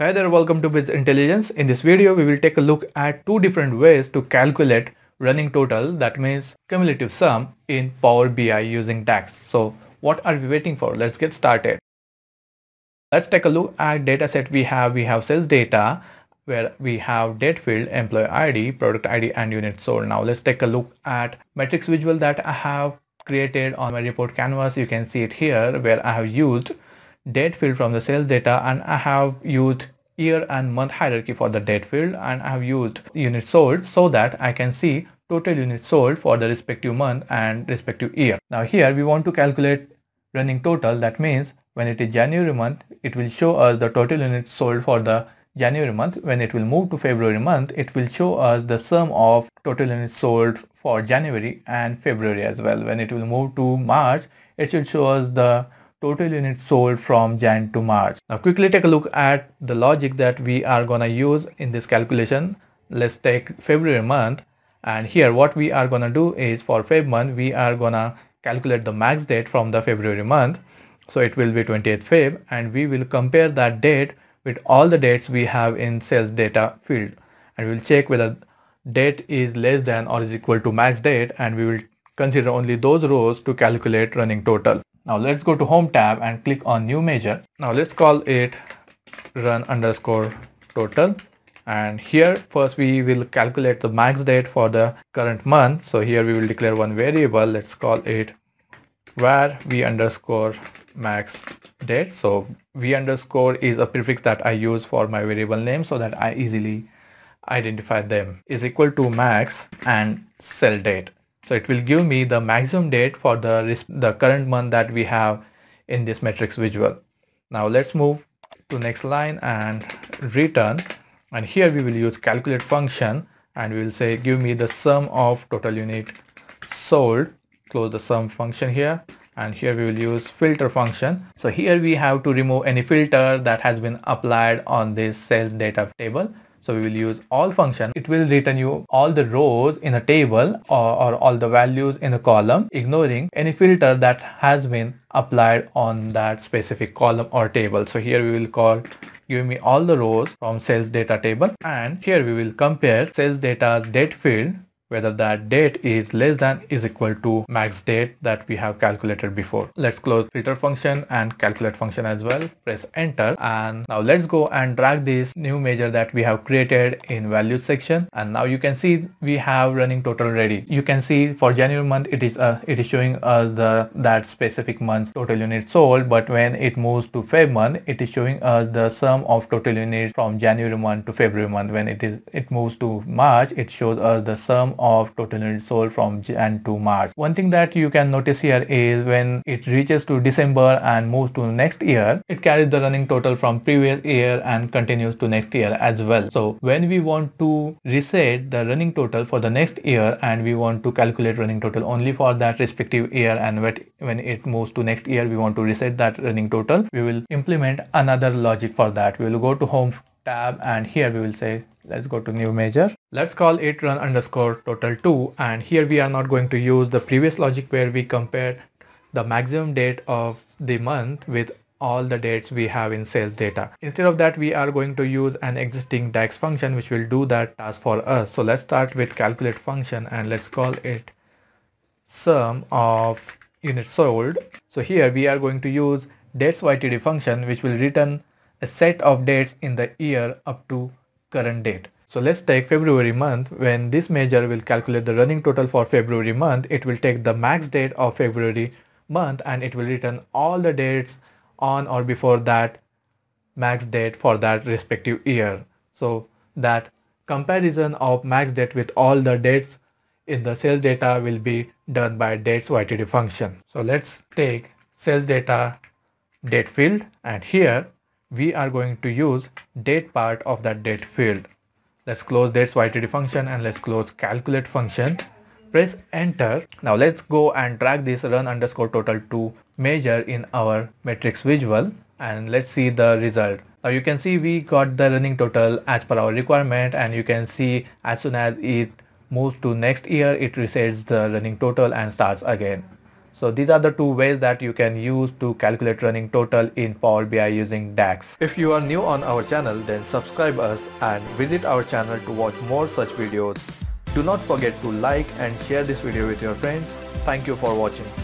Hi there, welcome to Bizz Intelligence. In this video, we will take a look at two different ways to calculate running total, that means cumulative sum in Power BI using DAX. So what are we waiting for? Let's get started. Let's take a look at data set we have. We have sales data where we have date field, employee ID, product ID and unit sold. Now let's take a look at matrix visual that I have created on my report canvas. You can see it here where I have used date field from the sales data and I have used year and month hierarchy for the date field and I have used units sold so that I can see total units sold for the respective month and respective year. Now here we want to calculate running total that means when it is January month it will show us the total units sold for the January month. When it will move to February month it will show us the sum of total units sold for January and February as well. When it will move to March it should show us the total units sold from Jan to March. Now quickly take a look at the logic that we are gonna use in this calculation. Let's take February month and here what we are gonna do is for Feb month we are gonna calculate the max date from the February month. So it will be 28th Feb and we will compare that date with all the dates we have in sales data field and we will check whether date is less than or is equal to max date and we will consider only those rows to calculate running total. Now let's go to home tab and click on new measure. Now let's call it run underscore total and here first we will calculate the max date for the current month. So here we will declare one variable. Let's call it var v underscore max date. So v underscore is a prefix that I use for my variable name so that I easily identify them is equal to max and sell date. So it will give me the maximum date for the, the current month that we have in this matrix visual. Now let's move to next line and return. And here we will use calculate function and we will say give me the sum of total unit sold close the sum function here. And here we will use filter function. So here we have to remove any filter that has been applied on this sales data table so we will use all function. It will return you all the rows in a table or, or all the values in a column ignoring any filter that has been applied on that specific column or table. So here we will call give me all the rows from sales data table and here we will compare sales data's date field whether that date is less than is equal to max date that we have calculated before. Let's close filter function and calculate function as well. Press enter and now let's go and drag this new measure that we have created in values section and now you can see we have running total ready. You can see for January month it is uh, it is showing us the that specific month total units sold but when it moves to Feb month it is showing us the sum of total units from January month to February month. When it is it moves to March it shows us the sum of total units sold from Jan to March. One thing that you can notice here is when it reaches to December and moves to next year, it carries the running total from previous year and continues to next year as well. So when we want to reset the running total for the next year and we want to calculate running total only for that respective year and when it moves to next year we want to reset that running total, we will implement another logic for that. We will go to home tab and here we will say let's go to new measure let's call it run underscore total 2 and here we are not going to use the previous logic where we compare the maximum date of the month with all the dates we have in sales data. Instead of that, we are going to use an existing DAX function which will do that task for us. So let's start with calculate function and let's call it sum of units sold. So here we are going to use dates YTD function which will return a set of dates in the year up to current date. So let's take February month. When this measure will calculate the running total for February month, it will take the max hmm. date of February month and it will return all the dates on or before that max date for that respective year. So that comparison of max date with all the dates in the sales data will be done by dates YTD function. So let's take sales data date field and here we are going to use date part of that date field. Let's close this YTD function and let's close calculate function. Press enter. Now let's go and drag this run underscore total to measure in our matrix visual and let's see the result. Now you can see we got the running total as per our requirement and you can see as soon as it moves to next year it resets the running total and starts again. So these are the two ways that you can use to calculate running total in Power BI using DAX. If you are new on our channel then subscribe us and visit our channel to watch more such videos. Do not forget to like and share this video with your friends. Thank you for watching.